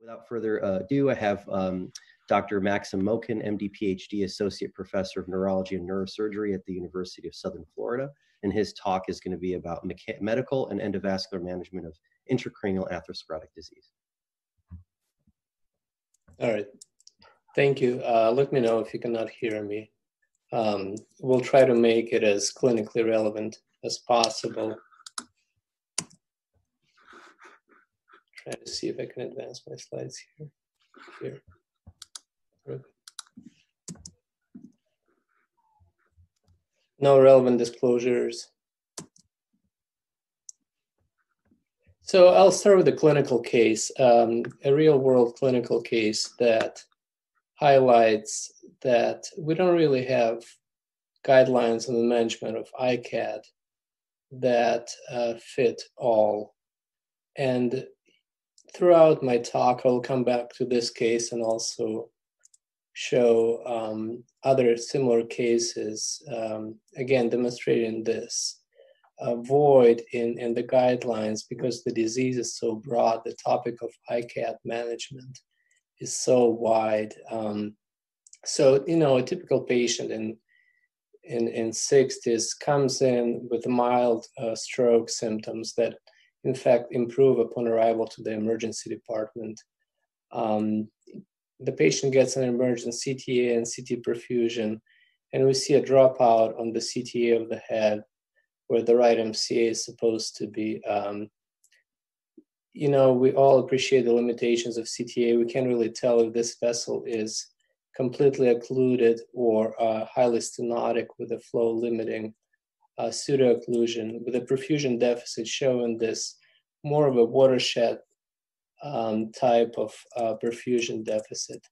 Without further ado, I have um, Dr. Maxim Mokin, MD, PhD, Associate Professor of Neurology and Neurosurgery at the University of Southern Florida. And his talk is going to be about medical and endovascular management of intracranial atherosclerotic disease. All right. Thank you. Uh, let me know if you cannot hear me. Um, we'll try to make it as clinically relevant as possible. Try to see if I can advance my slides here. Here. No relevant disclosures. So I'll start with a clinical case, um, a real world clinical case that highlights that we don't really have guidelines on the management of ICAD that uh, fit all. And throughout my talk, I'll come back to this case and also show um, other similar cases, um, again, demonstrating this uh, void in, in the guidelines because the disease is so broad, the topic of ICAD management is so wide. Um, so, you know, a typical patient in in, in 60s comes in with mild uh, stroke symptoms that in fact improve upon arrival to the emergency department. Um, the patient gets an emergent CTA and CT perfusion, and we see a dropout on the CTA of the head where the right MCA is supposed to be. Um, you know, we all appreciate the limitations of CTA. We can't really tell if this vessel is completely occluded or uh, highly stenotic with a flow limiting uh, pseudo-occlusion with a perfusion deficit showing this more of a watershed um, type of uh, perfusion deficit.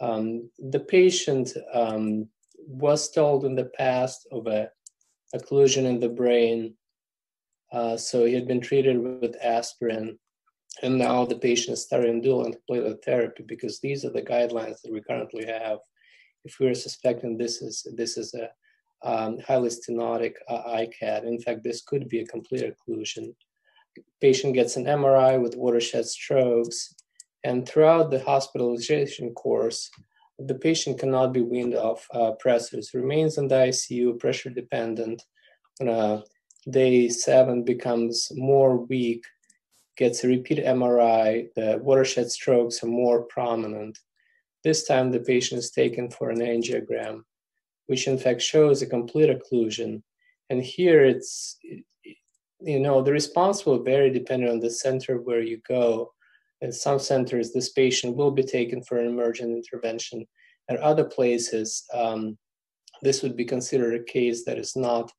Um, the patient um, was told in the past of a occlusion in the brain, uh, so he had been treated with aspirin, and now the patient is starting dual antiplatelet therapy because these are the guidelines that we currently have. If we're suspecting this is this is a um, highly stenotic uh, ICAD. In fact, this could be a complete occlusion. Patient gets an MRI with watershed strokes, and throughout the hospitalization course, the patient cannot be weaned off uh, pressors, remains in the ICU, pressure dependent. Uh, day seven, becomes more weak, gets a repeat MRI, the watershed strokes are more prominent. This time, the patient is taken for an angiogram which in fact shows a complete occlusion. And here it's, you know, the response will vary depending on the center where you go. In some centers, this patient will be taken for an emergent intervention. At other places, um, this would be considered a case that is not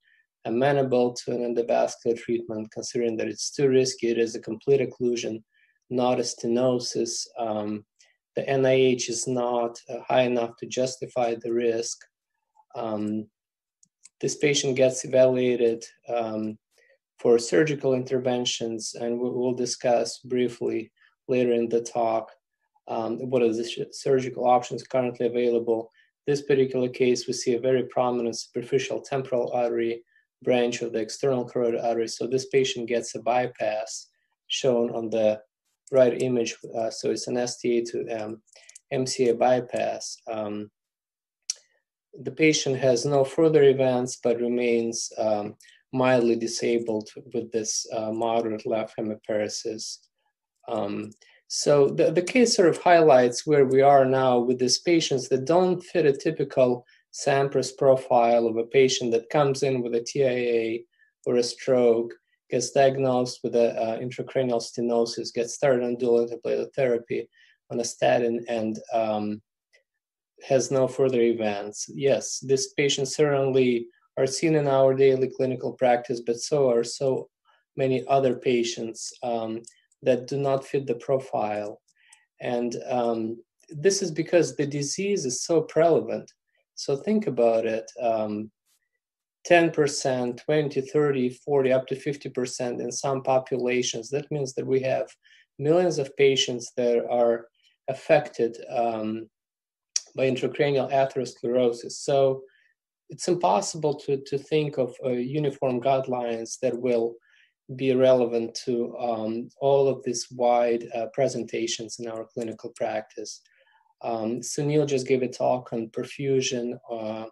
amenable to an endovascular treatment, considering that it's too risky. It is a complete occlusion, not a stenosis. Um, the NIH is not uh, high enough to justify the risk. Um, this patient gets evaluated um, for surgical interventions, and we will discuss briefly later in the talk um, what are the surgical options currently available. This particular case, we see a very prominent superficial temporal artery branch of the external carotid artery. So this patient gets a bypass shown on the right image. Uh, so it's an STA to um, MCA bypass. Um, the patient has no further events but remains um, mildly disabled with this uh, moderate left hemiparesis. Um, so the, the case sort of highlights where we are now with these patients that don't fit a typical SAMMPRIS profile of a patient that comes in with a TIA or a stroke, gets diagnosed with an uh, intracranial stenosis, gets started on dual antiplatelet therapy on a statin, and um, has no further events. Yes, these patients certainly are seen in our daily clinical practice, but so are so many other patients um, that do not fit the profile. And um, this is because the disease is so prevalent. So think about it um, 10%, 20, 30, 40, up to 50% in some populations. That means that we have millions of patients that are affected um, by intracranial atherosclerosis. So it's impossible to, to think of uh, uniform guidelines that will be relevant to um, all of these wide uh, presentations in our clinical practice. Um, Sunil just gave a talk on perfusion, uh,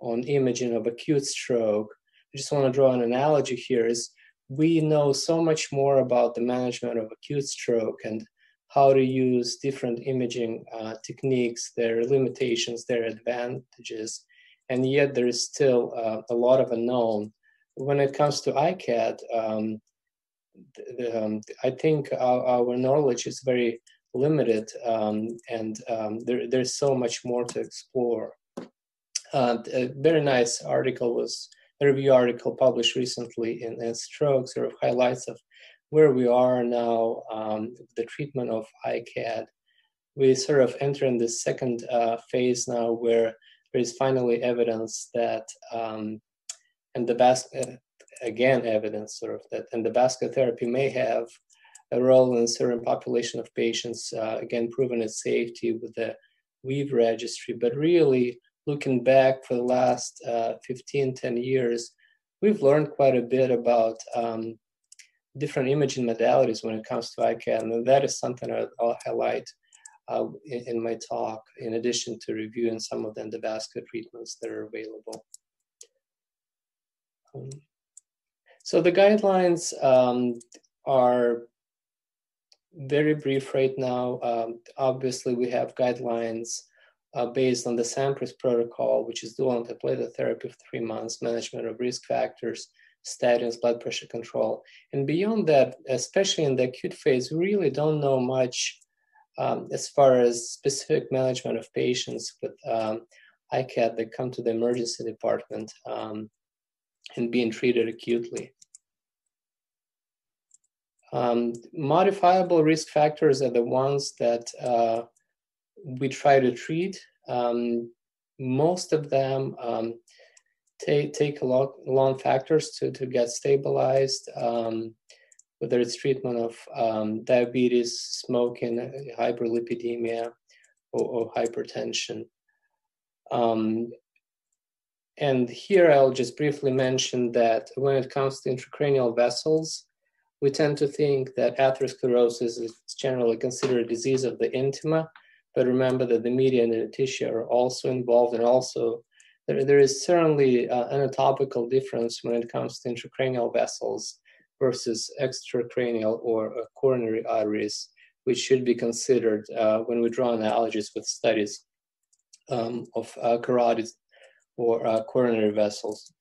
on imaging of acute stroke. I just want to draw an analogy here is we know so much more about the management of acute stroke and how to use different imaging uh, techniques, their limitations, their advantages, and yet there is still uh, a lot of unknown. When it comes to ICAD, um, the, um, I think our, our, knowledge is very limited, um, and um, there, there's so much more to explore. Uh, a very nice article was a review article published recently in, in Stroke, sort of highlights of where we are now, um, the treatment of ICAD. We sort of enter in the second uh, phase now where there is finally evidence that um, and the basket again evidence sort of that endovascular therapy may have a role in a certain population of patients uh, again proven its safety with the WEAVE registry but really looking back for the last uh, 15 10 years we've learned quite a bit about um, different imaging modalities when it comes to ICAD and that is something I'll highlight uh, in, in, my talk, in addition to reviewing some of the endovascular treatments that are available. Um, so the guidelines um, are very brief right now. Um, obviously, we have guidelines uh, based on the SAMMPRIS protocol, which is dual antiplatelet therapy for three months, management of risk factors, statins, blood pressure control. And beyond that, especially in the acute phase, we really don't know much um, as far as specific management of patients with um, ICAD that come to the emergency department um, and being treated acutely. Um, modifiable risk factors are the ones that uh, we try to treat. Um, most of them um, take, take a lot long factors to, to get stabilized whether it's treatment of um, diabetes, smoking, hyperlipidemia, or, or hypertension. Um, and here I'll just briefly mention that when it comes to intracranial vessels, we tend to think that atherosclerosis is generally considered a disease of the intima, but remember that the media and the tissue are also involved, and also there, there is certainly uh, an anatomical difference when it comes to intracranial vessels versus extracranial or uh, coronary arteries, which should be considered uh, when we draw analogies with studies um, of uh, carotid or uh, coronary vessels.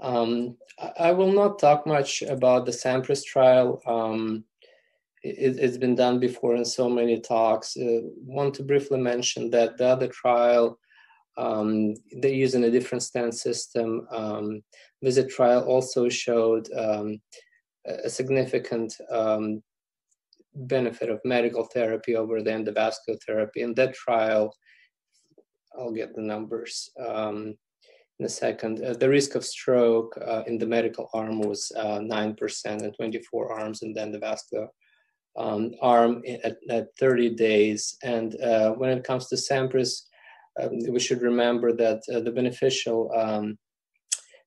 Um, I will not talk much about the SAMMPRIS trial. Um, it, has been done before in so many talks. Uh, want to briefly mention that the other trial um, they're using a different stent system. Um, VISSIT trial also showed um, a significant um, benefit of medical therapy over the endovascular therapy. In that trial, I'll get the numbers um, in a second. Uh, the risk of stroke uh, in the medical arm was uh, 9% and 24 arms in the endovascular um, arm at, at, 30 days. And uh, when it comes to SAMMPRIS, um, we should remember that uh, the beneficial um,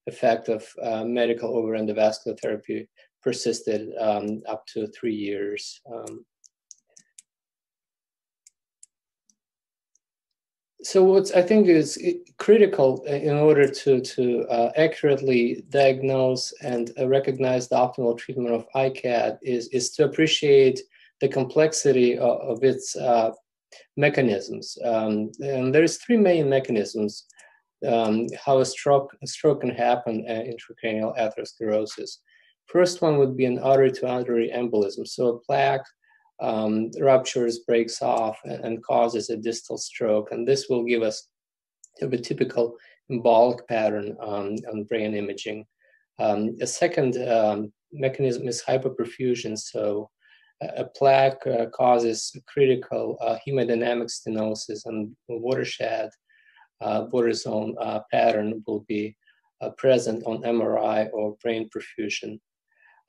effect of uh, medical over endovascular therapy persisted um, up to three years. So what I think is critical in order to, to uh, accurately diagnose and uh, recognize the optimal treatment of ICAD is, is to appreciate the complexity of, of its uh, mechanisms. Um, and there's three main mechanisms um, how a stroke, a stroke can happen uh, intracranial atherosclerosis. First one would be an artery-to-artery embolism. So a plaque um, ruptures, breaks off, and, and, causes a distal stroke. And this will give us a typical embolic pattern um, on brain imaging. Um, a second um, mechanism is hyperperfusion. So a plaque uh, causes critical uh, hemodynamic stenosis and watershed uh, border zone uh, pattern will be uh, present on MRI or brain perfusion.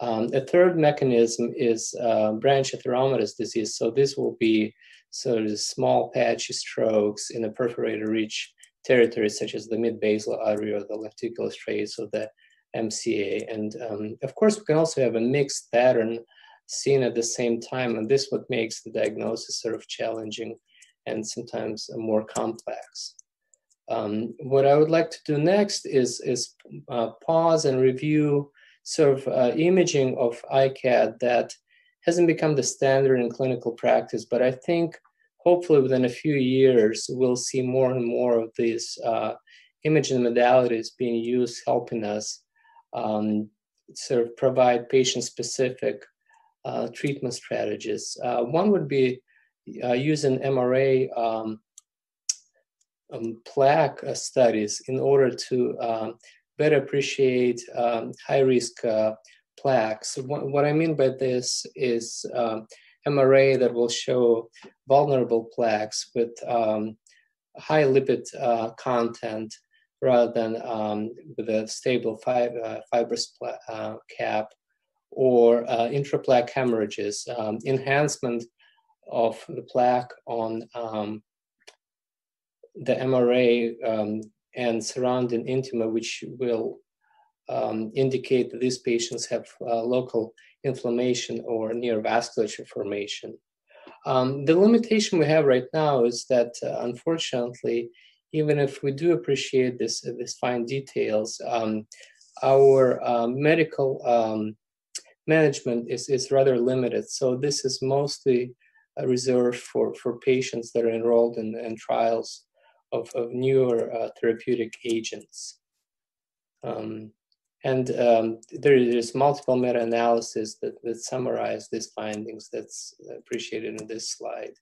Um, a third mechanism is uh, branch atheromatous disease. So this will be sort of small patchy strokes in a perforated rich territory such as the mid-basilar artery or the lenticulostriates, so the MCA. And um, of course, we can also have a mixed pattern seen at the same time, and this what makes the diagnosis sort of challenging and sometimes more complex. Um, what I would like to do next is, is uh, pause and review sort of uh, imaging of ICAD that hasn't become the standard in clinical practice, but I think hopefully within a few years we'll see more and more of these uh, imaging modalities being used, helping us um, sort of provide patient-specific uh, treatment strategies. Uh, one would be uh, using MRA um, um, plaque studies in order to um, better appreciate um, high risk uh, plaques. What, what, I mean by this is um, MRA that will show vulnerable plaques with um, high lipid uh, content rather than um, with a stable uh, fibrous uh, cap or uh, intraplaque hemorrhages, um, enhancement of the plaque on um, the MRA and surrounding intima, which will um, indicate that these patients have uh, local inflammation or neovasculature formation. Um, the limitation we have right now is that, uh, unfortunately, even if we do appreciate this, uh, this fine details, um, our uh, medical um, management is, is rather limited. So this is mostly reserved for, for patients that are enrolled in, in trials of, of newer uh, therapeutic agents. Um, and um, there is multiple meta-analysis that, that summarize these findings that's appreciated in this slide.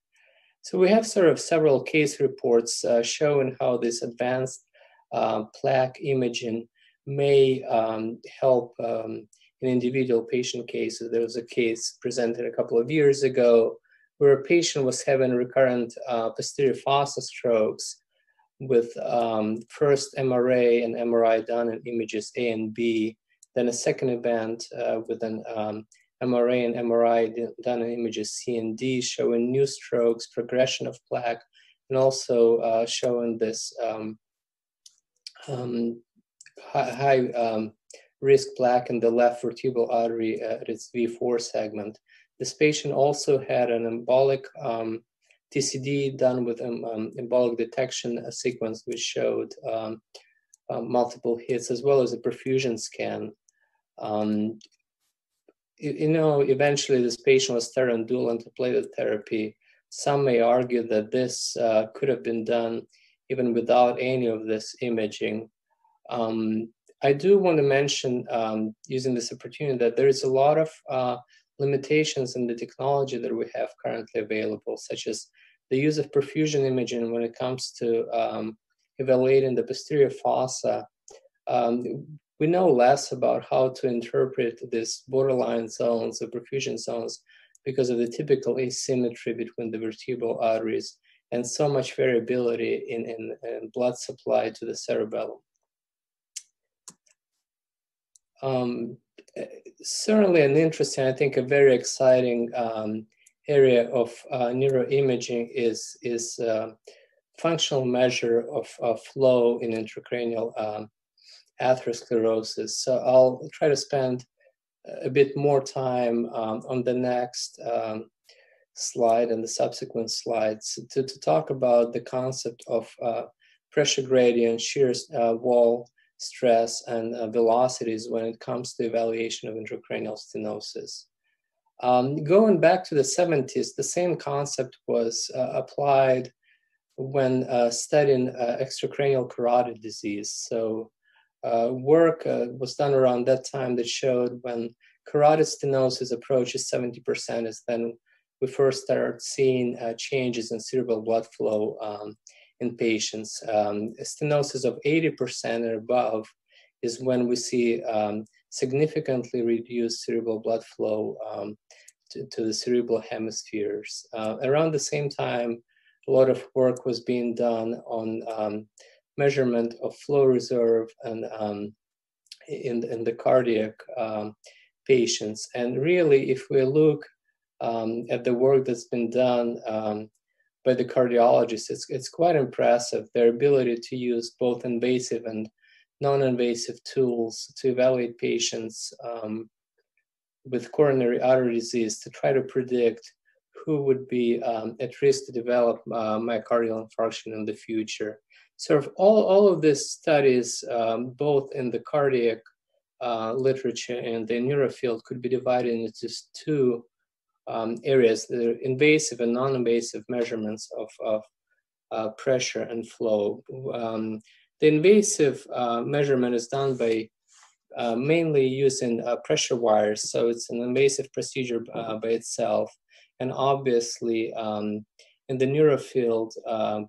So we have sort of several case reports uh, showing how this advanced uh, plaque imaging may um, help um, in individual patient cases. There was a case presented a couple of years ago where a patient was having recurrent uh, posterior fossa strokes with um, first MRA and MRI done in images A and B, then a second event uh, with an um, MRA and MRI done in images C and D showing new strokes, progression of plaque, and also uh, showing this um, um high, high um, risk plaque in the left vertebral artery at its V4 segment. This patient also had an embolic um, TCD done with um, um, embolic detection sequence, which showed um, uh, multiple hits, as well as a perfusion scan. Um, you, you, know, eventually this patient was started on dual antiplatelet therapy. Some may argue that this uh, could have been done even without any of this imaging. Um, I do want to mention, um, using this opportunity, that there is a lot of uh, limitations in the technology that we have currently available, such as the use of perfusion imaging when it comes to um, evaluating the posterior fossa. Um, we know less about how to interpret these borderline zones, the perfusion zones, because of the typical asymmetry between the vertebral arteries and so much variability in, in, in blood supply to the cerebellum. Um, certainly an interesting, I think, a very exciting um, area of uh, neuroimaging is is uh, functional measure of, of flow in intracranial um, atherosclerosis. So I'll try to spend a bit more time um, on the next um, slide and the subsequent slides to, to talk about the concept of uh, pressure gradient, shear uh, wall stress, and uh, velocities when it comes to evaluation of intracranial stenosis. Um, going back to the 70s, the same concept was uh, applied when uh, studying uh, extracranial carotid disease. So, uh, work uh, was done around that time that showed when carotid stenosis approaches 70%, is then we first start seeing uh, changes in cerebral blood flow um, in patients. Um, stenosis of 80% and above is when we see um, significantly reduced cerebral blood flow um, to, to, the cerebral hemispheres. Uh, around the same time, a lot of work was being done on um, measurement of flow reserve and um, in, in the cardiac um, patients. And really, if we look um, at the work that's been done um, by the cardiologists, it's, it's quite impressive, their ability to use both invasive and non-invasive tools to evaluate patients um, with coronary artery disease to try to predict who would be um, at risk to develop uh, myocardial infarction in the future. So all, all of these studies, um, both in the cardiac uh, literature and the neuro field, could be divided into two um, areas: the invasive and non-invasive measurements of, of uh, pressure and flow. Um, the invasive uh, measurement is done by uh, mainly using uh, pressure wires, so it's an invasive procedure uh, by itself. And obviously, um, in the neuro field, um,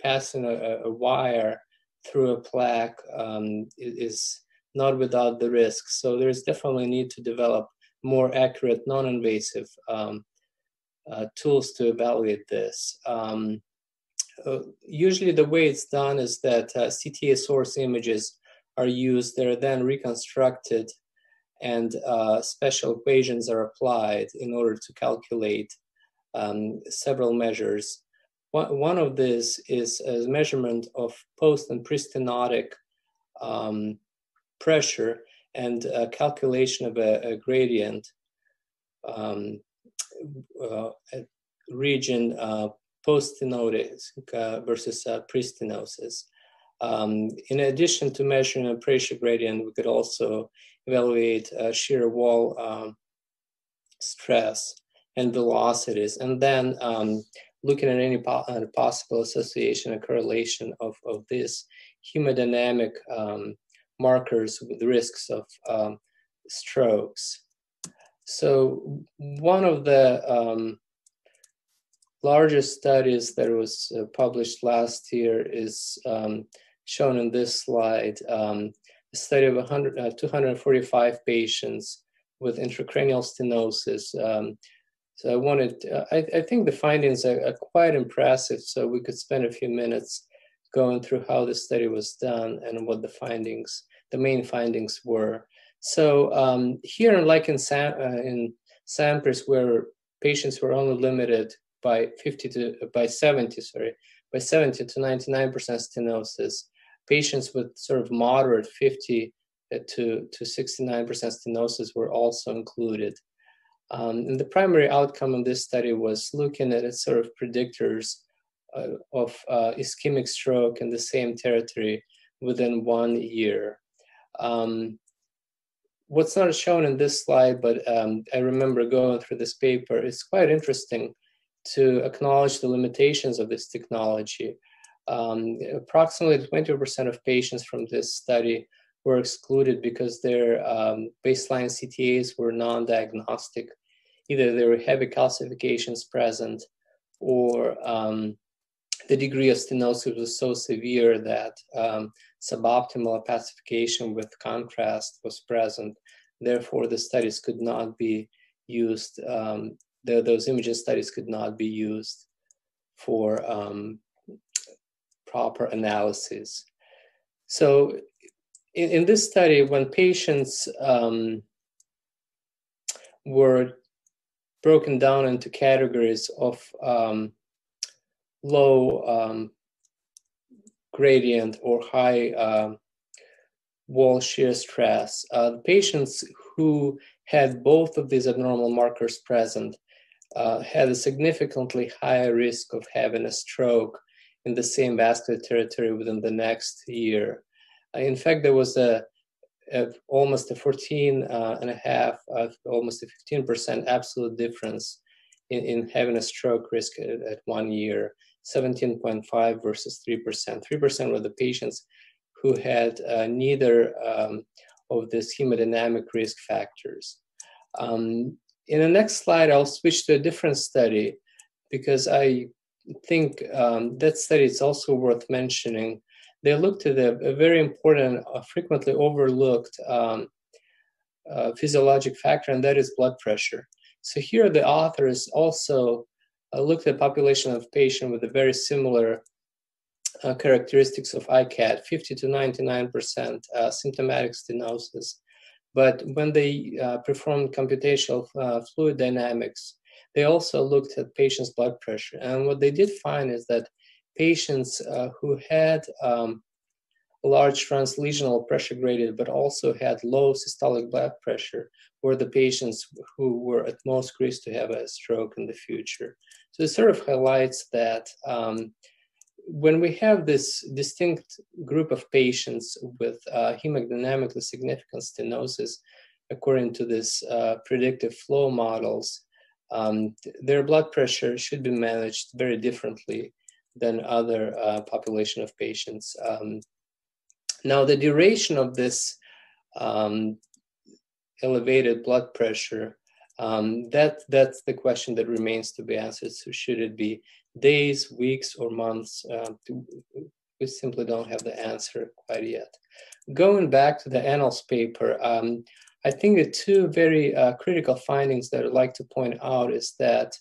passing a, a, wire through a plaque um, is not without the risk. So there's definitely a need to develop more accurate, non-invasive um, uh, tools to evaluate this. Um, usually the way it's done is that uh, CTA source images are used, they're then reconstructed and uh, special equations are applied in order to calculate um, several measures. One, one of these is a measurement of post and pre-stenotic um, pressure and a calculation of a, a gradient um, uh, region uh, post-stenosis uh, versus uh, pre-stenosis. Um, in addition to measuring a pressure gradient, we could also evaluate uh, shear wall um, stress and velocities, and then um, looking at any po possible association and correlation of, of these hemodynamic um, markers with risks of um, strokes. So one of the um, largest studies that was uh, published last year is um, shown in this slide. Um, a study of 100, uh, 245 patients with intracranial stenosis. Um, so I wanted, uh, I, I, think the findings are, are, quite impressive. So we could spend a few minutes going through how the study was done and what the findings, the main findings were. So um, here, like in, Sam, uh, in SAMMPRIS, where patients were only limited by 50 to by 70, sorry, by 70 to 99% stenosis. Patients with sort of moderate 50 to, to 69% stenosis were also included. Um, and the primary outcome of this study was looking at sort of predictors uh, of uh, ischemic stroke in the same territory within one year. Um, what's not shown in this slide, but um, I remember going through this paper, it's quite interesting to acknowledge the limitations of this technology. Um, approximately 20% of patients from this study were excluded because their um, baseline CTAs were non diagnostic. Either there were heavy calcifications present or um, the degree of stenosis was so severe that um, suboptimal opacification with contrast was present. Therefore, the studies could not be used um, the, those imaging studies could not be used for um, proper analysis. So in, in, this study, when patients um, were broken down into categories of um, low um, gradient or high uh, wall shear stress, uh, the patients who had both of these abnormal markers present uh, had a significantly higher risk of having a stroke in the same vascular territory within the next year. Uh, in fact, there was a, a almost a 14 uh, and a half, uh, almost a 15% absolute difference in, in having a stroke risk at, at one year, 17.5 versus 3%. 3% were the patients who had uh, neither um, of these hemodynamic risk factors. Um, in the next slide, I'll switch to a different study because I think um, that study is also worth mentioning. They looked at a, a very important, uh, frequently overlooked um, uh, physiologic factor, and that is blood pressure. So here, the authors also uh, looked at a population of patients with a very similar uh, characteristics of ICAD, 50 to 99% uh, symptomatic stenosis. But when they uh, performed computational uh, fluid dynamics, they also looked at patients' blood pressure. And what they did find is that patients uh, who had um, large translesional pressure gradient, but also had low systolic blood pressure, were the patients who were at most risk to have a stroke in the future. So it sort of highlights that um, when we have this distinct group of patients with uh, hemodynamically significant stenosis, according to this uh, predictive flow models, um, their blood pressure should be managed very differently than other uh, population of patients. Um, now, the duration of this um, elevated blood pressure, um, that, that's the question that remains to be answered. So, should it be days, weeks, or months? Uh, we simply don't have the answer quite yet. Going back to the Annals paper, um, I think the two very uh, critical findings that I'd like to point out is that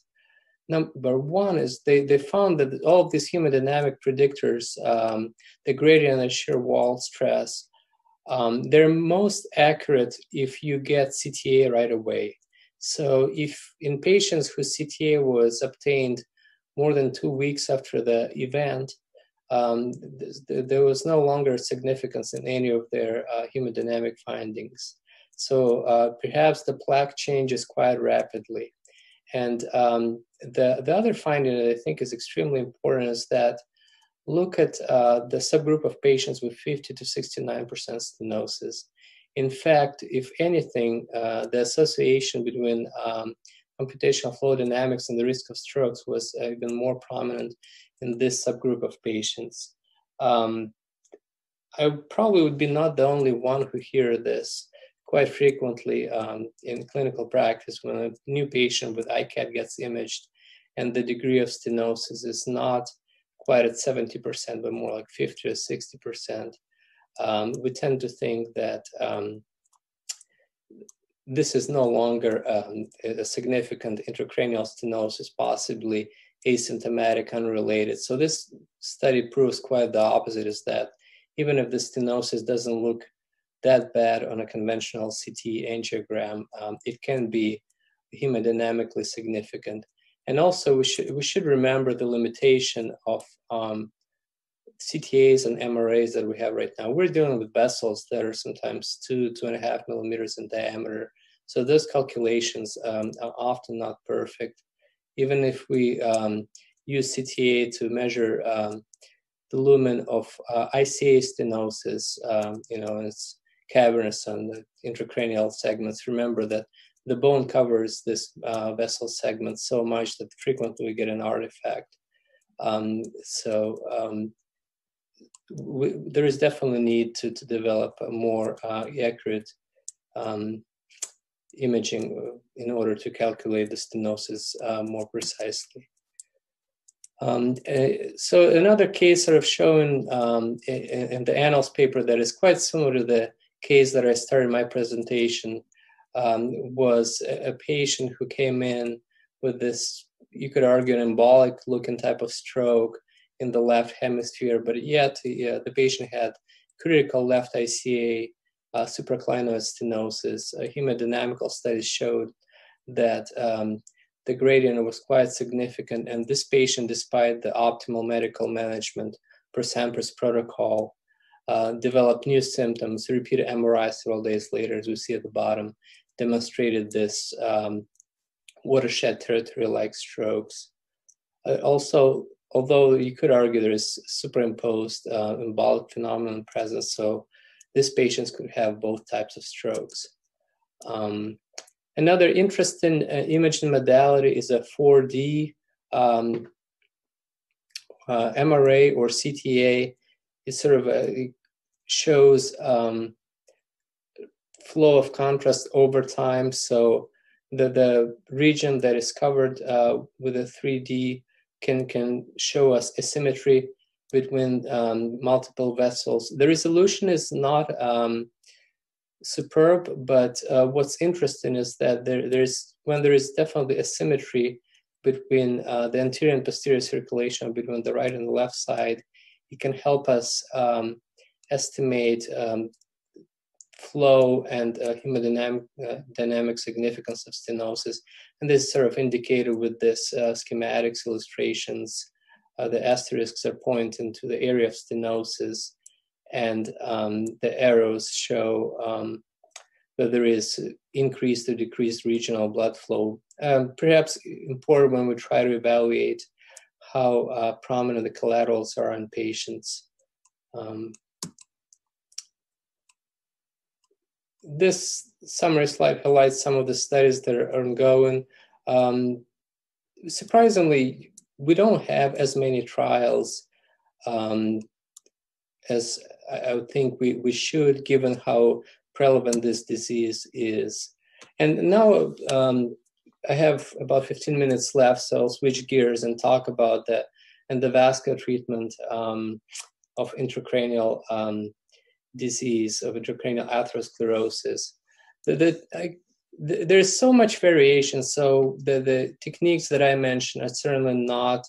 number one is they, they found that all of these hemodynamic predictors, um, the gradient and shear wall stress, um, they're most accurate if you get CTA right away. So if in patients whose CTA was obtained more than two weeks after the event, um, th- there was no longer significance in any of their uh, hemodynamic findings. So uh, perhaps the plaque changes quite rapidly. And um, the, the other finding that I think is extremely important is that look at uh, the subgroup of patients with 50 to 69% stenosis. In fact, if anything, uh, the association between um, computational flow dynamics and the risk of strokes was even more prominent in this subgroup of patients. Um, I probably would be not the only one who hear this quite frequently um, in clinical practice when a new patient with ICAD gets imaged and the degree of stenosis is not quite at 70%, but more like 50 or 60%, um, we tend to think that um, this is no longer um, a significant intracranial stenosis, possibly asymptomatic, unrelated. So this study proves quite the opposite, is that even if the stenosis doesn't look that bad on a conventional CT angiogram, um, it can be hemodynamically significant. And also, we should we should remember the limitation of um, CTAs and MRAs that we have right now. We're dealing with vessels that are sometimes two two and a half millimeters in diameter. So those calculations um, are often not perfect. Even if we um, use CTA to measure um, the lumen of uh, ICA stenosis, um, you know, it's cavernous on the intracranial segments. Remember that the bone covers this uh, vessel segment so much that frequently we get an artifact. Um, so um, we, there is definitely need to, to develop a more uh, accurate um, imaging in order to calculate the stenosis uh, more precisely. Um, uh, so another case sort of shown um, in, in, the Annals paper that is quite similar to the case that I started my presentation um, was a, a, patient who came in with this, you could argue, an embolic looking type of stroke in the left hemisphere, but yet yeah, the patient had critical left ICA uh, supraclinoid stenosis. Uh, hemodynamical studies showed that um, the gradient was quite significant, and this patient, despite the optimal medical management per SAMMPRIS protocol, uh, developed new symptoms, repeated MRI several days later, as we see at the bottom, demonstrated this um, watershed territory like strokes. Uh, also, although you could argue there is superimposed uh, embolic phenomenon present, so these patients could have both types of strokes. Um, another interesting uh, imaging modality is a 4D um, uh, MRA or CTA it sort of uh, shows um, flow of contrast over time. So the, the region that is covered uh, with a 3D can, can show us asymmetry between um, multiple vessels. The resolution is not um, superb, but uh, what's interesting is that there, there's when there is definitely a symmetry between uh, the anterior and posterior circulation between the right and the left side, it can help us um, estimate um, flow and uh, hemodynamic uh, dynamic significance of stenosis. And this is sort of indicated with this uh, schematics illustrations. Uh, the asterisks are pointing to the area of stenosis. and um, the arrows show um, that there is increased or decreased regional blood flow. Um, perhaps important when we try to evaluate how uh, prominent the collaterals are in patients. Um, this summary slide highlights some of the studies that are ongoing. Um, surprisingly, we don't have as many trials um, as I think we, we should, given how prevalent this disease is. And now um, I have about 15 minutes left, so I'll switch gears and talk about the endovascular treatment um, of intracranial um, disease, of intracranial atherosclerosis. The, the, I, the, there's so much variation, so the, the techniques that I mentioned are certainly not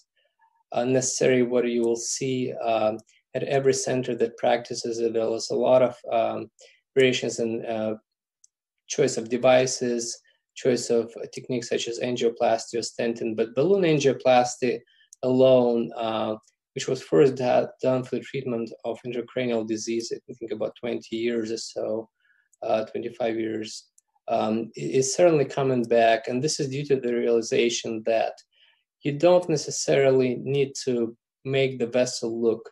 uh, necessarily what you will see um, at every center that practices it. There's a lot of um, variations in uh, choice of devices, choice of techniques such as angioplasty or stenting, but balloon angioplasty alone, uh, which was first done for the treatment of intracranial disease, I think about 20 years or so, uh, 25 years, um, is certainly coming back. And this is due to the realization that you don't necessarily need to make the vessel look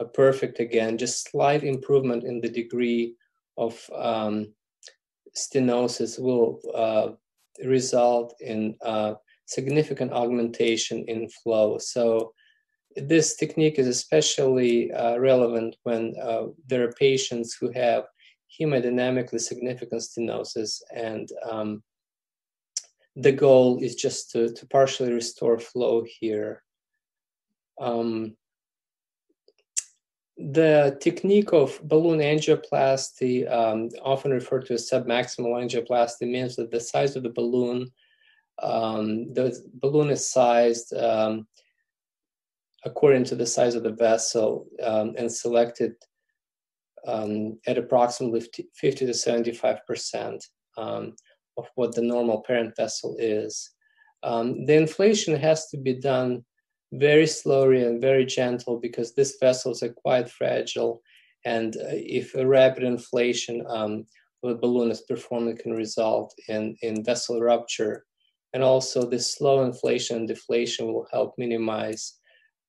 uh, perfect again, just slight improvement in the degree of um, stenosis will uh, result in uh, significant augmentation in flow. So this technique is especially uh, relevant when uh, there are patients who have hemodynamically significant stenosis and um, the goal is just to, to partially restore flow here. Um, the technique of balloon angioplasty, um, often referred to as submaximal angioplasty, means that the size of the balloon, um, the balloon is sized um, according to the size of the vessel um, and selected um, at approximately 50 to 75 percent um, of what the normal parent vessel is. the inflation has to be done very slowly and very gentle because these vessels are quite fragile. And uh, if a rapid inflation um, of a balloon is performed, it can result in, in vessel rupture. And also, this slow inflation and deflation will help minimize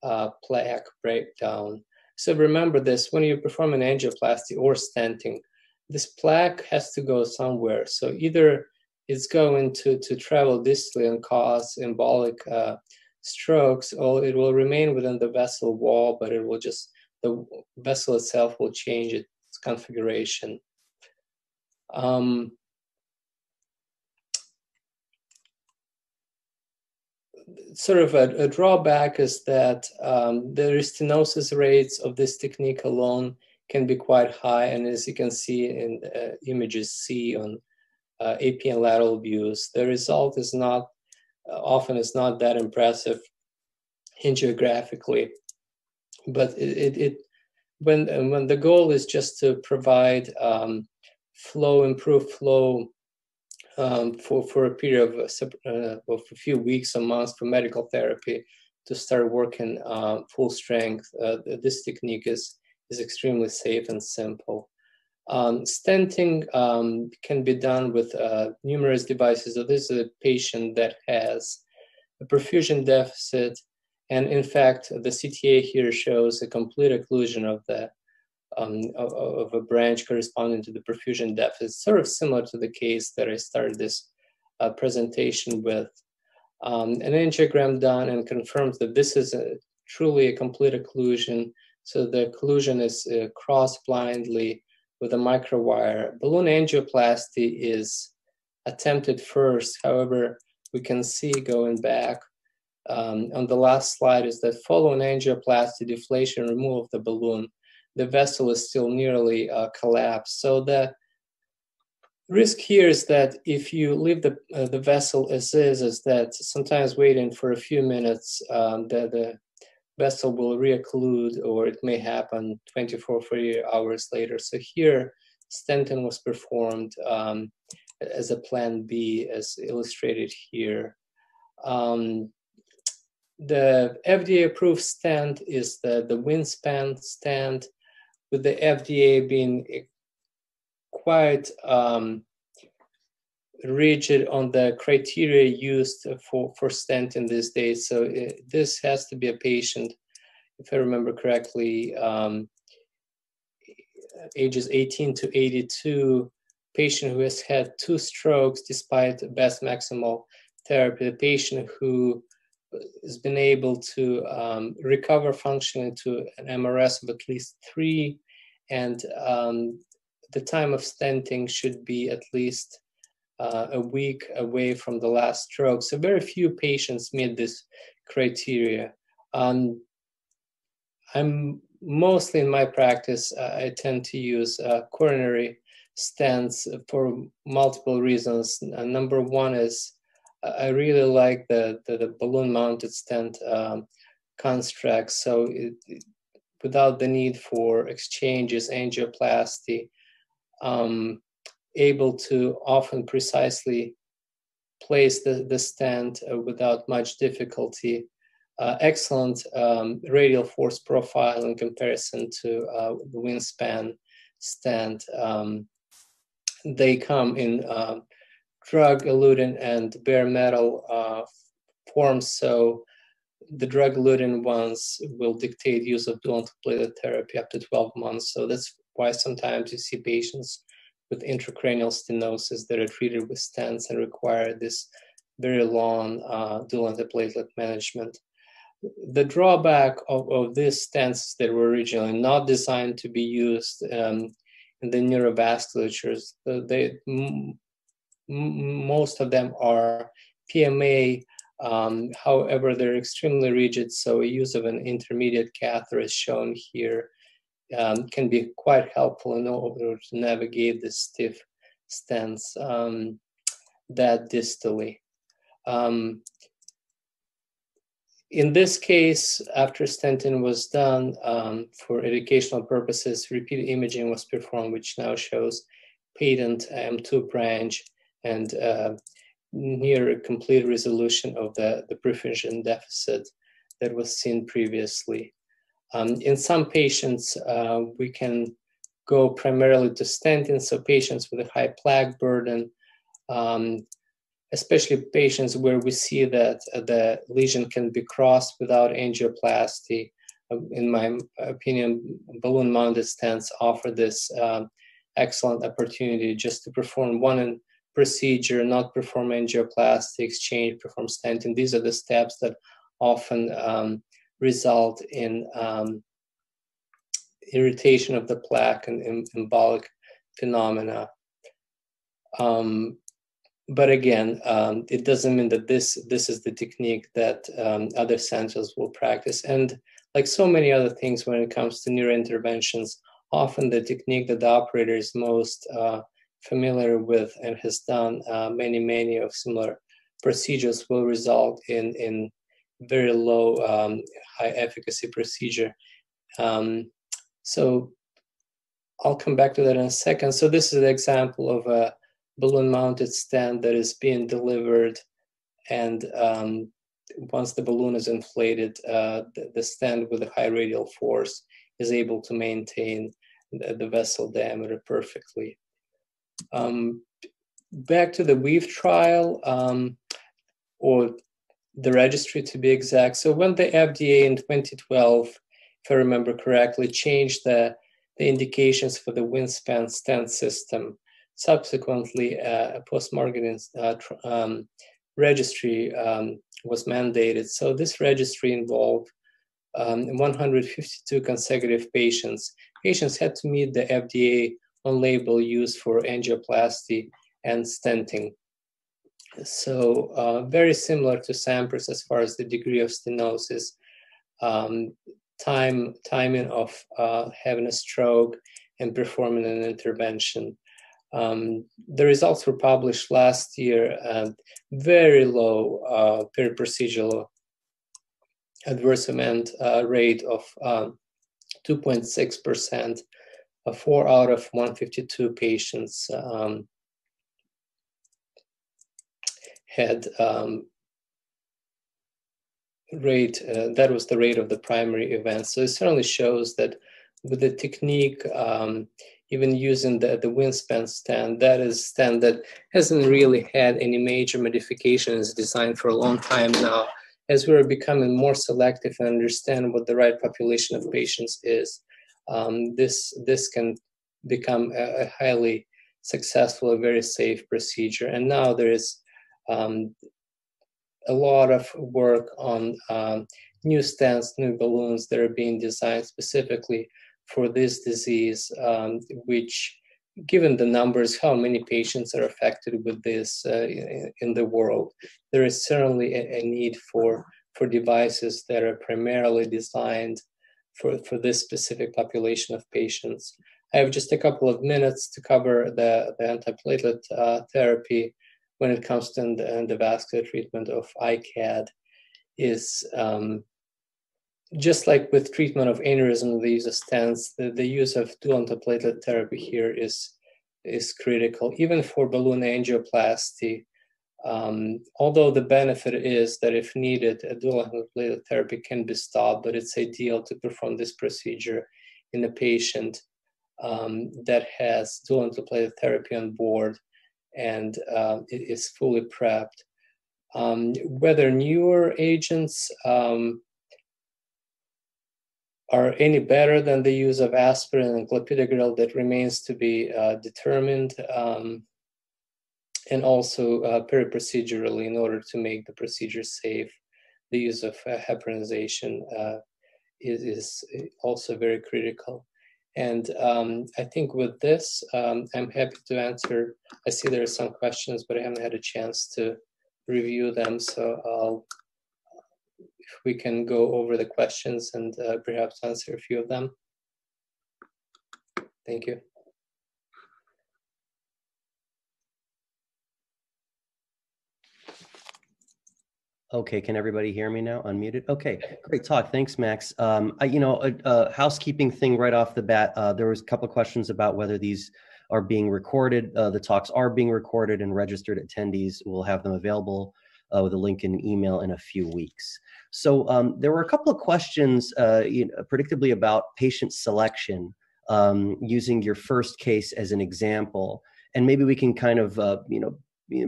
uh, plaque breakdown. So remember this when you perform an angioplasty or stenting, this plaque has to go somewhere. So either it's going to, to travel distally and cause embolic uh, strokes, or it will remain within the vessel wall, but it will just, the vessel itself will change its configuration. Um, sort of a, a, drawback is that um, the restenosis rates of this technique alone can be quite high. And as you can see in uh, images C on uh, AP and lateral views, the result is not uh, often is not that impressive angiographically. But it, it, it when when the goal is just to provide um, flow, improve flow um, for for a period of, uh, of a few weeks or months for medical therapy to start working uh, full strength. Uh, this technique is is extremely safe and simple. Um, stenting um, can be done with uh, numerous devices. So this is a patient that has a perfusion deficit, and in fact, the CTA here shows a complete occlusion of the um, of, of, a branch corresponding to the perfusion depth. deficit, sort of similar to the case that I started this uh, presentation with. Um, an angiogram done and confirms that this is a, truly a complete occlusion. So the occlusion is uh, crossed blindly with a microwire. Balloon angioplasty is attempted first. However, we can see going back um, on the last slide is that following angioplasty deflation removal of the balloon, the vessel is still nearly uh, collapsed. So the risk here is that if you leave the, uh, the vessel as is, is that sometimes waiting for a few minutes, um, the, the vessel will reocclude or it may happen 24, 48 hours later. So here, stenting was performed um, as a plan B as illustrated here. Um, the FDA approved stent is the, the Wingspan stent. With the FDA being quite um, rigid on the criteria used for, for stenting these days. So it, this has to be a patient, if I remember correctly, um, ages 18 to 82, patient who has had two strokes despite best maximal therapy, the patient who has been able to um, recover functionally to an MRS of at least three, and um, the time of stenting should be at least uh, a week away from the last stroke. So very few patients meet this criteria. Um, I'm mostly in my practice, uh, I tend to use uh, coronary stents for multiple reasons. Number one is I really like the, the, the balloon mounted stent um, construct. So it, it, without the need for exchanges, angioplasty, um, able to often precisely place the, the stent uh, without much difficulty. Uh, excellent um, radial force profile in comparison to uh, the wingspan stent. Um, they come in uh, drug eluting and bare metal uh, forms. So the drug eluting ones will dictate use of dual antiplatelet therapy up to 12 months. So that's why sometimes you see patients with intracranial stenosis that are treated with stents and require this very long uh, dual antiplatelet management. The drawback of, of these stents that were originally not designed to be used um, in the neurovasculatures, they, m- most of them are PMA. Um, however, they're extremely rigid, so use of an intermediate catheter is shown here um, can be quite helpful in order to navigate the stiff stents um, that distally. Um, in this case, after stenting was done um, for educational purposes, repeat imaging was performed, which now shows patent M2 branch and uh, near complete resolution of the, the perfusion deficit that was seen previously. Um, in some patients, uh, we can go primarily to stenting, so patients with a high plaque burden, um, especially patients where we see that uh, the lesion can be crossed without angioplasty. Um, in my opinion, balloon mounted stents offer this um, excellent opportunity just to perform one procedure, not perform angioplasty, exchange, perform stenting. These are the steps that often um, result in um, irritation of the plaque and em- embolic phenomena. Um, but again, um, it doesn't mean that this this is the technique that um, other centers will practice. And like so many other things, when it comes to neurointerventions, often the technique that the operator is most uh, familiar with and has done uh, many many of similar procedures will result in in very low um, high efficacy procedure. Um, so I'll come back to that in a second. So this is an example of a balloon mounted stent that is being delivered and um, once the balloon is inflated, uh, the, the, stent with a high radial force is able to maintain the, the vessel diameter perfectly. Um, back to the WEAVE trial, um, or the registry to be exact. So when the FDA in 2012, if I remember correctly, changed the, the indications for the wingspan stent system, subsequently uh, a post-marketing uh, um, registry um, was mandated. So this registry involved um, 152 consecutive patients. Patients had to meet the FDA on-label use for angioplasty and stenting. So uh, very similar to SAMMPRIS as far as the degree of stenosis, um, time timing of uh, having a stroke, and performing an intervention. Um, the results were published last year and very low uh, procedural adverse event uh, rate of 2.6%, um, uh, four out of 152 patients um, had um, rate, uh, that was the rate of the primary event. So it certainly shows that with the technique, um, even using the, the wingspan stent, that is stent that hasn't really had any major modifications designed for a long time now. As we're becoming more selective and understand what the right population of patients is, um, this this can become a, a, highly successful, a very safe procedure. And now there is um, a lot of work on um, new stents, new balloons that are being designed specifically for this disease, um, which, given the numbers, how many patients are affected with this uh, in, the world, there is certainly a, a, need for, for devices that are primarily designed for, for this specific population of patients. I have just a couple of minutes to cover the, the antiplatelet uh, therapy when it comes to the endovascular treatment of ICAD is um, just like with treatment of aneurysm, the use of stents, the, the use of dual antiplatelet therapy here is, is critical, even for balloon angioplasty. Um, although the benefit is that if needed, a dual antiplatelet therapy can be stopped, but it's ideal to perform this procedure in a patient um, that has dual antiplatelet therapy on board and uh, it is fully prepped. Um, whether newer agents um, are any better than the use of aspirin and clopidogrel that remains to be uh, determined um, and also uh, periprocedurally in order to make the procedure safe the use of uh, heparinization uh, is, is, also very critical and um, i think with this um, i'm happy to answer i see there are some questions but i haven't had a chance to review them so i'll if we can go over the questions and uh, perhaps answer a few of them. Thank you. Okay, can everybody hear me now? Unmuted. Okay, great talk. Thanks, Max. Um, I, you know, a, a, housekeeping thing right off the bat. Uh, there was a couple of questions about whether these are being recorded. Uh, the talks are being recorded, and registered attendees will have them available uh, with a link in email in a few weeks. So um, there were a couple of questions, uh, you know, predictably about patient selection um, using your first case as an example, and maybe we can kind of uh, you know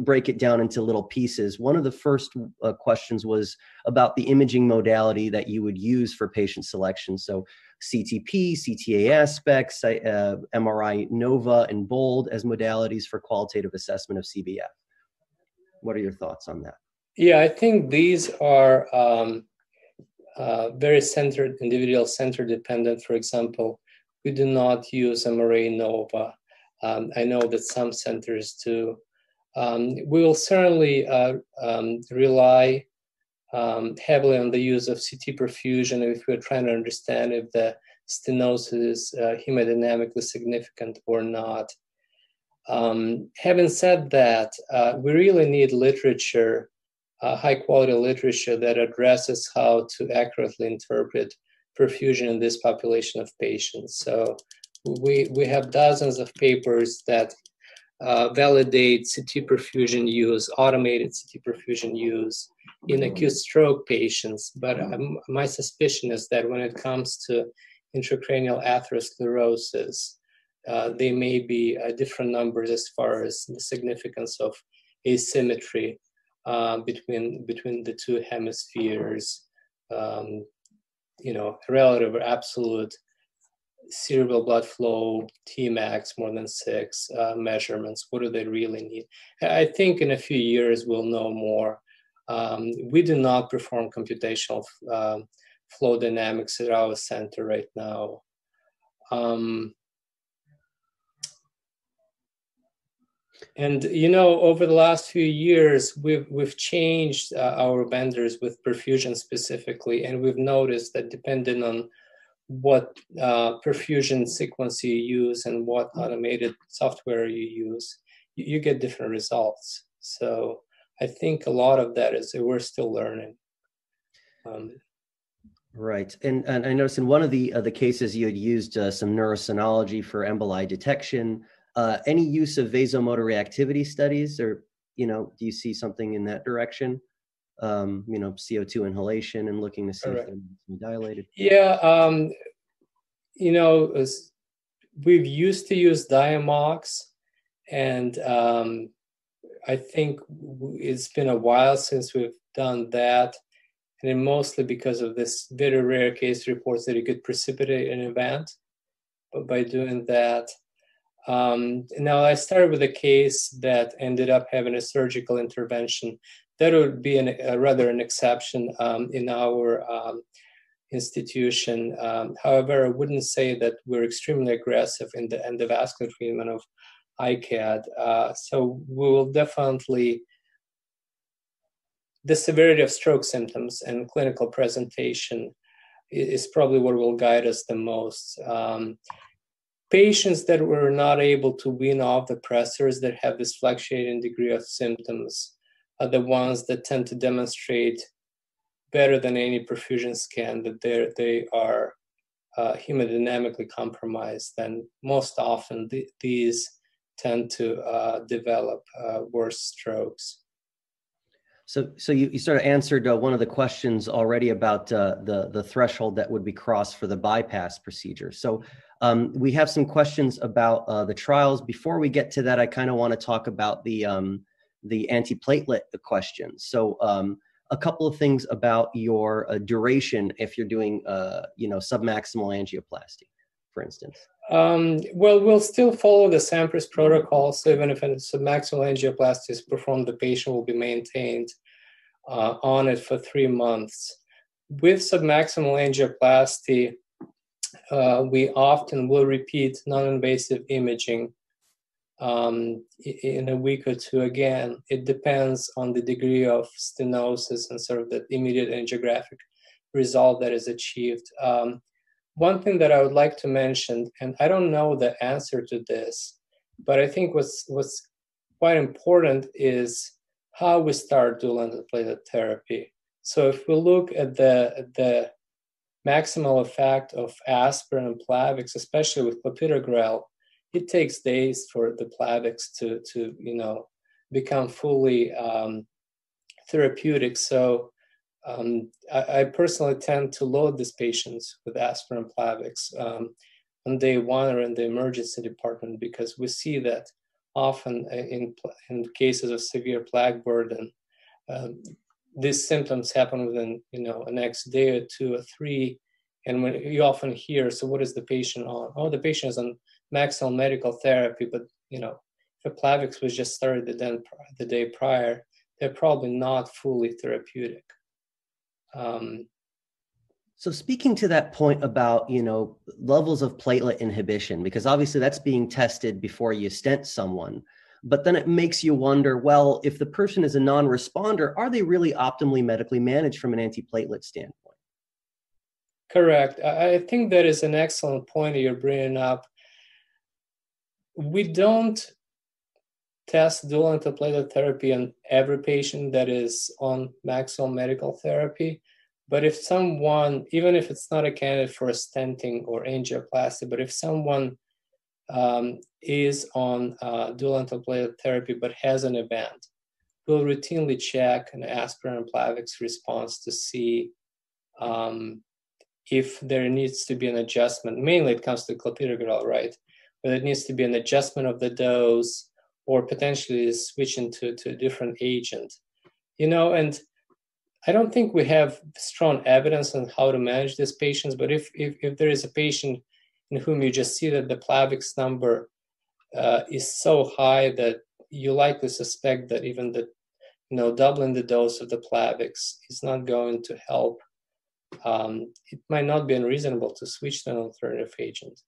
break it down into little pieces. One of the first uh, questions was about the imaging modality that you would use for patient selection. So CTP, CTA aspects, uh, MRI NOVA, and BOLD as modalities for qualitative assessment of CBF. What are your thoughts on that? Yeah, I think these are um, uh, very centered, individual center dependent. For example, we do not use MRA NOVA. Um, I know that some centers do. Um, we will certainly uh, um, rely um, heavily on the use of CT perfusion if we're trying to understand if the stenosis is uh, hemodynamically significant or not. Um, having said that, uh, we really need literature uh, high quality literature that addresses how to accurately interpret perfusion in this population of patients. So we, we have dozens of papers that uh, validate CT perfusion use, automated CT perfusion use in acute stroke patients. But um, my suspicion is that when it comes to intracranial atherosclerosis, uh, they may be uh, different numbers as far as the significance of asymmetry uh, between between the two hemispheres. Um, you know, relative or absolute cerebral blood flow, Tmax more than six uh, measurements. What do they really need? I think in a few years we'll know more. Um, we do not perform computational uh, flow dynamics at our center right now. Um, And you know, over the last few years, we've we've changed uh, our vendors with perfusion specifically, and we've noticed that depending on what uh, perfusion sequence you use and what automated software you use, you, you, get different results. So I think a lot of that is we're still learning. Um, Right, and and I noticed in one of the uh, the cases you had used uh, some neurosonology for emboli detection. Uh, any use of vasomotor reactivity studies, or you know, do you see something in that direction? Um, you know, CO2 inhalation and looking to see Correct. if they're dilated. Yeah, um, you know, we've used to use Diamox, and um, I think it's been a while since we've done that, and mostly because of this very rare case reports that it could precipitate an event. But by doing that, um, now I started with a case that ended up having a surgical intervention. That would be an, rather an exception um, in our um, institution. Um, however, I wouldn't say that we're extremely aggressive in the endovascular treatment of ICAD. Uh, so we will definitely, the severity of stroke symptoms and clinical presentation is probably what will guide us the most. Um, patients that were not able to wean off the pressors that have this fluctuating degree of symptoms are the ones that tend to demonstrate better than any perfusion scan that they they are uh, hemodynamically compromised. And most often th- these tend to uh, develop uh, worse strokes. So, so you, you sort of answered uh, one of the questions already about uh, the the threshold that would be crossed for the bypass procedure. So, um, we have some questions about uh, the trials. Before we get to that, I kind of want to talk about the um, the antiplatelet questions. So, um, a couple of things about your uh, duration if you're doing, uh, you know, submaximal angioplasty, for instance. Um, well, we'll still follow the SAMMPRIS protocol. So even if a submaximal angioplasty is performed, the patient will be maintained uh, on it for three months. With submaximal angioplasty, uh, we often will repeat non-invasive imaging um, in a week or two. Again, it depends on the degree of stenosis and sort of the immediate angiographic result that is achieved. Um, one thing that I would like to mention, and I don't know the answer to this, but I think what's what's quite important is how we start dual antiplatelet therapy. So if we look at the the maximal effect of aspirin and Plavix, especially with clopidogrel, it takes days for the Plavix to to you know become fully um, therapeutic. So um, I, I, personally tend to load these patients with aspirin Plavix um, on day one or in the emergency department because we see that often in in cases of severe plaque burden. Um, these symptoms happen within you know a next day or two or three and when you often hear so what is the patient on oh the patient is on maximal medical therapy, but you know, if Plavix was just started the, den, the day prior, they're probably not fully therapeutic. Um, so speaking to that point about you know levels of platelet inhibition, because obviously that's being tested before you stent someone, but then it makes you wonder, well, if the person is a non-responder, are they really optimally medically managed from an antiplatelet standpoint? Correct. I think that is an excellent point you're bringing up we don't test dual antiplatelet therapy on every patient that is on maximal medical therapy. But if someone, even if it's not a candidate for stenting or angioplasty, but if someone um, is on uh, dual antiplatelet therapy but has an event, we'll routinely check an aspirin and Plavix response to see um, if there needs to be an adjustment. Mainly, it comes to clopidogrel, right? Whether it needs to be an adjustment of the dose or potentially switching to, to a different agent. You know, and I don't think we have strong evidence on how to manage these patients, but if, if, if there is a patient in whom you just see that the Plavix number uh, is so high that you likely suspect that even the you know doubling the dose of the Plavix is not going to help. Um, it might not be unreasonable to switch to an alternative agent.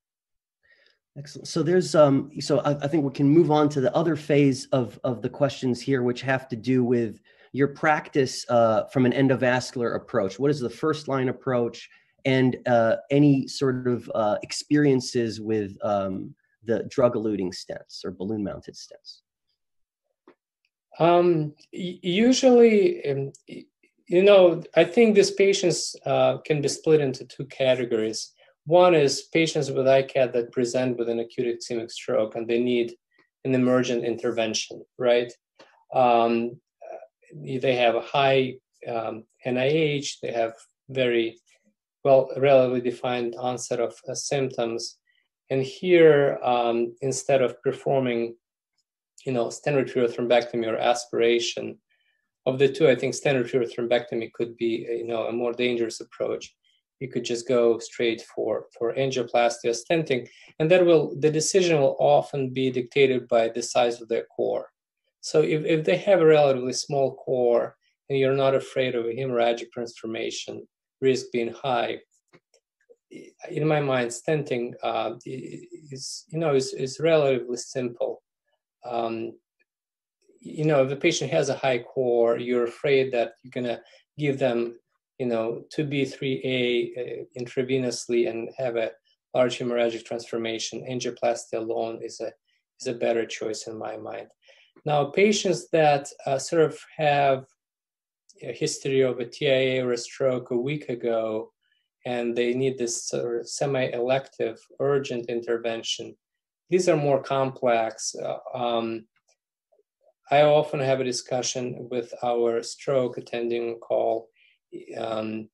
Excellent. So there's um so I, I, think we can move on to the other phase of of the questions here, which have to do with your practice uh, from an endovascular approach. What is the first line approach, and uh, any sort of uh, experiences with um, the drug eluting stents or balloon mounted stents? Um, usually, um, you know, I think these patients uh, can be split into two categories one is patients with ICAD that present with an acute ischemic stroke and they need an emergent intervention, right? Um, they have a high um, NIH, they have very well, relatively defined onset of uh, symptoms. And here, um, instead of performing, you know, standard thrombectomy or aspiration, of the two, I think standard thrombectomy could be, you know, a more dangerous approach. You could just go straight for for angioplasty or stenting, and that will the decision will often be dictated by the size of their core. So if, if they have a relatively small core and you're not afraid of a hemorrhagic transformation risk being high, in my mind, stenting uh, is you know is, is relatively simple. Um, you know, if the patient has a high core, you're afraid that you're gonna give them, you know, 2B3A uh, intravenously and have a large hemorrhagic transformation. Angioplasty alone is a is a better choice in my mind. Now, patients that uh, sort of have a history of a TIA or a stroke a week ago, and they need this sort of semi-elective urgent intervention. These are more complex. Uh, um, I often have a discussion with our stroke attending call um,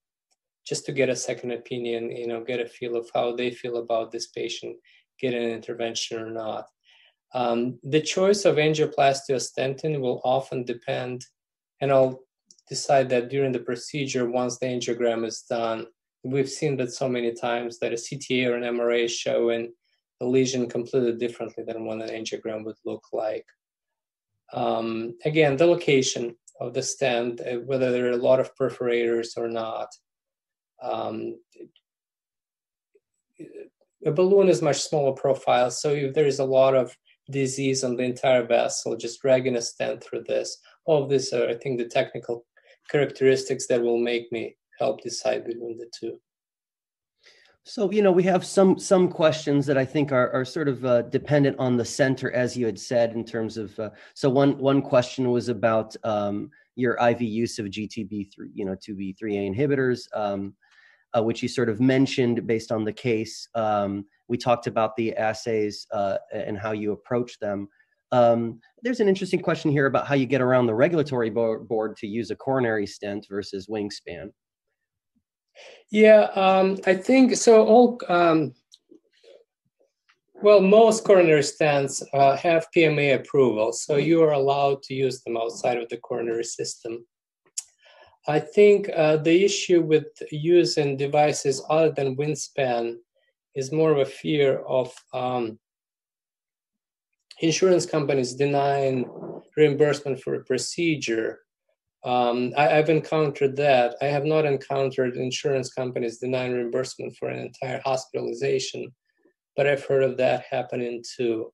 just to get a second opinion, you know, get a feel of how they feel about this patient get an intervention or not. Um, the choice of angioplasty or stenting will often depend, and I'll decide that during the procedure once the angiogram is done. We've seen that so many times that a CTA or an MRA showing a lesion completely differently than what an angiogram would look like. Um, again, the location of the stent, uh, whether there are a lot of perforators or not. Um, a balloon is much smaller profile, so if there is a lot of disease on the entire vessel, just dragging a stent through this. All of these are, I think, the technical characteristics that will make me help decide between the two. So you know we have some some questions that I think are are sort of uh, dependent on the center, as you had said, in terms of. Uh, so one one question was about um, your IV use of GTB three, you know, two B three A inhibitors, um, uh, which you sort of mentioned based on the case. Um, we talked about the assays uh, and how you approach them. Um, there's an interesting question here about how you get around the regulatory board to use a coronary stent versus wingspan. Yeah, um, I think so. All um, well, most coronary stents uh, have PMA approval, so you are allowed to use them outside of the coronary system. I think uh, the issue with using devices other than wingspan is more of a fear of um, insurance companies denying reimbursement for a procedure. Um, I, have encountered that. I have not encountered insurance companies denying reimbursement for an entire hospitalization, but I've heard of that happening too.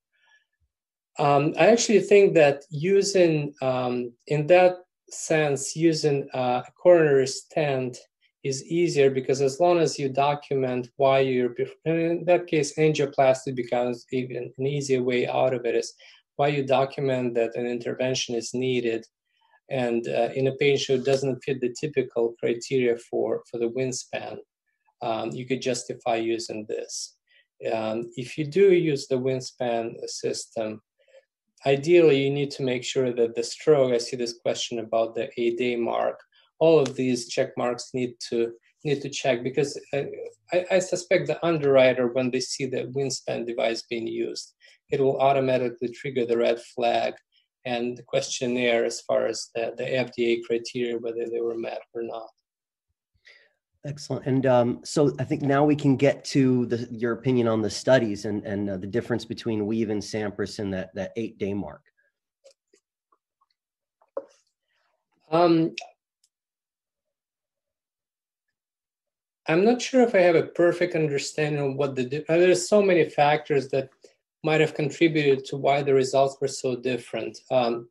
Um, I actually think that using, um, in that sense, using a coronary stent is easier because as long as you document why you're, in that case, angioplasty becomes even an easier way out of it is why you document that an intervention is needed. And uh, in a patient who doesn't fit the typical criteria for, for the wingspan, um, you could justify using this. Um, if you do use the wingspan system, ideally you need to make sure that the stroke, I see this question about the a day mark, all of these check marks need to need to check because I, I, suspect the underwriter when they see the wingspan device being used it will automatically trigger the red flag and the questionnaire as far as the, the fda criteria whether they were met or not. Excellent. And um, so i think now we can get to the, your opinion on the studies and, and uh, the difference between WEAVE and SAMMPRIS and that, that eight day mark. Um, I'm not sure if I have a perfect understanding of what the uh, there's so many factors that might have contributed to why the results were so different. Um,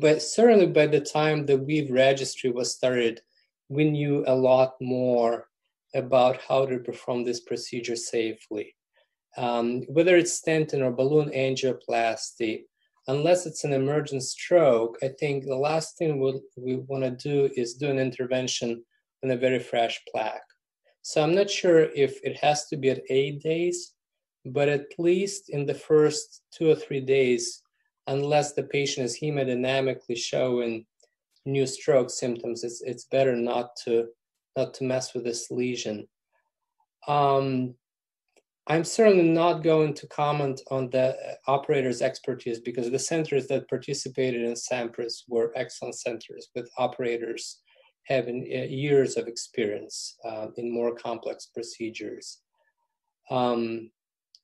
but certainly by the time the WEAVE registry was started, we knew a lot more about how to perform this procedure safely. Um, whether it's stenting or balloon angioplasty, unless it's an emergent stroke, I think the last thing we, we want to do is do an intervention on a very fresh plaque. So I'm not sure if it has to be at eight days, but at least in the first two or three days, unless the patient is hemodynamically showing new stroke symptoms, it's it's better not to not to mess with this lesion. Um, I'm certainly not going to comment on the operator's expertise because the centers that participated in SAMMPRIS were excellent centers with operators having uh, years of experience uh, in more complex procedures. Um,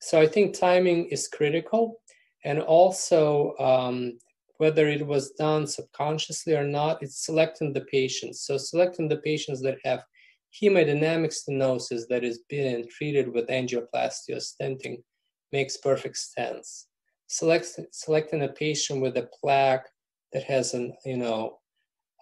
so I think timing is critical. And also, um, whether it was done subconsciously or not, it's selecting the patients. So, selecting the patients that have hemodynamic stenosis that is being treated with angioplasty or stenting makes perfect sense. Select, selecting a patient with a plaque that has an, you know,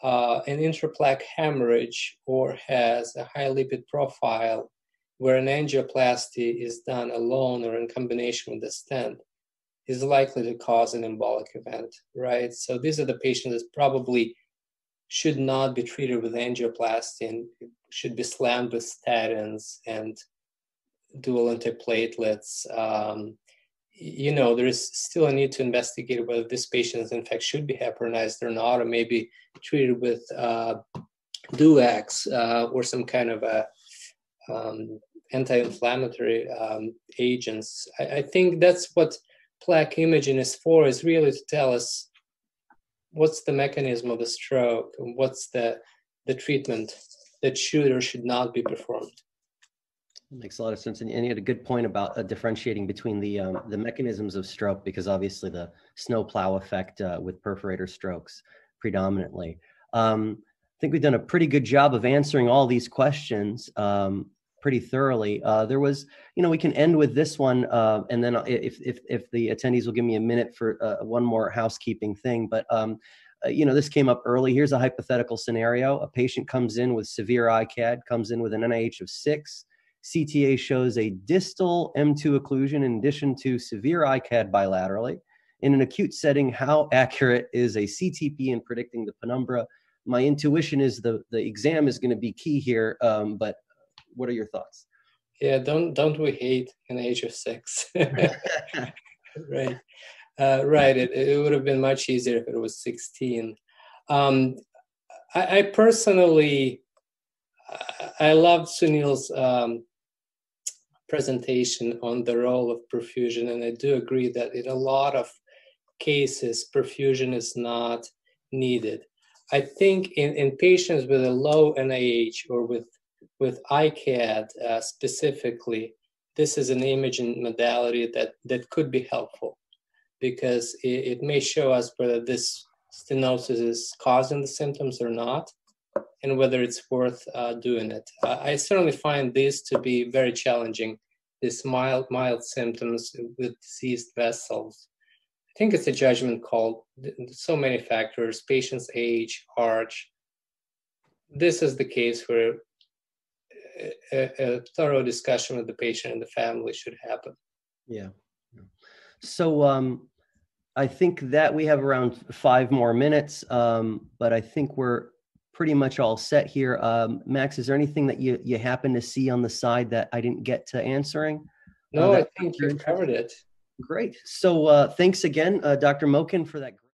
uh, an intraplaque hemorrhage or has a high lipid profile where an angioplasty is done alone or in combination with a stent is likely to cause an embolic event, right? So these are the patients that probably should not be treated with angioplasty and should be slammed with statins and dual antiplatelets. Um, you know, there is still a need to investigate whether this patient, in fact, should be heparinized or not, or maybe treated with uh, DOACs uh, or some kind of a um, anti-inflammatory um, agents. I, I, think that's what plaque imaging is for, is really to tell us what's the mechanism of the stroke and what's the, the treatment that should or should not be performed. makes a lot of sense, and, and you had a good point about uh, differentiating between the um, the mechanisms of stroke, because obviously the snowplow effect uh, with perforator strokes predominantly. Um, I think we've done a pretty good job of answering all these questions. Um, pretty thoroughly. Uh, there was, you know, we can end with this one, uh, and then if, if if the attendees will give me a minute for uh, one more housekeeping thing. But um, uh, you know, this came up early. Here's a hypothetical scenario: a patient comes in with severe ICAD, comes in with an NIH of six. CTA shows a distal M2 occlusion in addition to severe ICAD bilaterally. In an acute setting, how accurate is a CTP in predicting the penumbra? My intuition is the the exam is going to be key here, um, but what are your thoughts? Yeah, don't don't we hate an age of six? right, uh, right. It, it would have been much easier if it was sixteen. Um, I, I, personally, I loved Sunil's um, presentation on the role of perfusion, and I do agree that in a lot of cases, perfusion is not needed. I think in, in patients with a low NIH or with with ICAD uh, specifically, this is an imaging modality that, that could be helpful because it, it may show us whether this stenosis is causing the symptoms or not and whether it's worth uh, doing it. Uh, I certainly find this to be very challenging, these mild, mild symptoms with diseased vessels. I think it's a judgment call. So many factors, patient's age, arch. This is the case where a, a, thorough discussion with the patient and the family should happen. Yeah. So um, I think that we have around five more minutes, um, but I think we're pretty much all set here. Um, Max, is there anything that you, you happen to see on the side that I didn't get to answering? No, uh, I think you've covered it. Great. So uh, thanks again, uh, Dr. Mokin, for that.